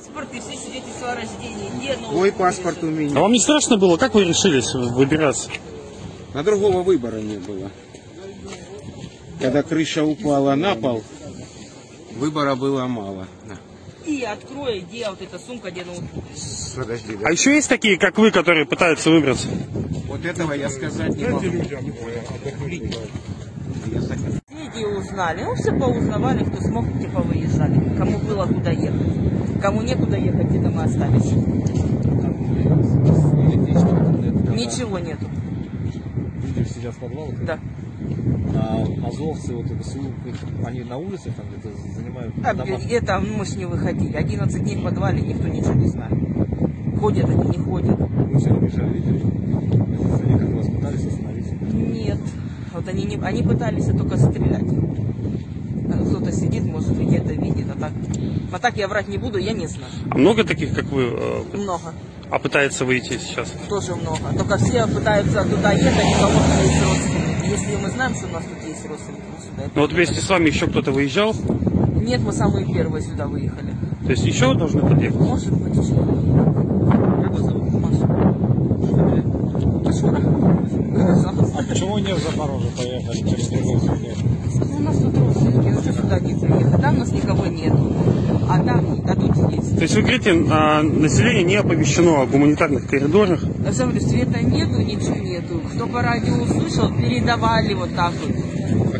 паспорт и все свидетельства о рождении. Мой паспорт у лежит? А меня. вам не страшно было? Как вы решились выбираться? А другого выбора не было. Когда крыша упала на пол, выбора было мало. Да. И открой, где вот эта сумка, где ноут. Подожди, да. А еще есть такие, как вы, которые пытаются выбраться? Вот этого я сказать не могу. Я за- Соседи узнали, ну все поузнавали, кто смог, те повыезжали. Кому было куда ехать. Кому некуда ехать, где мы остались. Ничего нету. Люди сидят в подвалах. Да. А азовцы, вот это СУ, они на улицах там где-то занимают А, дома. это мы ж не выходили. 11 дней в подвале, никто ничего не знает. Ходят они, не ходят. Вы сегодня бежали, видели? Они как вас пытались остановить. Нет. Вот они, не, они пытались только стрелять. Кто-то сидит, может, где-то видит, а так... А так я врать не буду, я не знаю. А много таких, как вы, э, Много. а пытается выйти сейчас? Тоже много. Только все пытаются туда ехать, и кому то есть родственники. Если мы знаем, что у нас тут есть родственники, мы сюда Ну вот вместе с вами еще кто-то выезжал? Нет, мы самые первые сюда выехали. То есть еще должны подъехать? Может быть, еще. Как вас зовут? Почему не в Запорожье поехали через другой? Ну, У нас тут родственники, что сюда не приехать? Там у нас никого нет. А там, а тут есть. То есть вы говорите, а, население не оповещено о гуманитарных коридорах? Я же говорю, света нету, ничего нету. Кто по радио услышал, передавали вот так вот.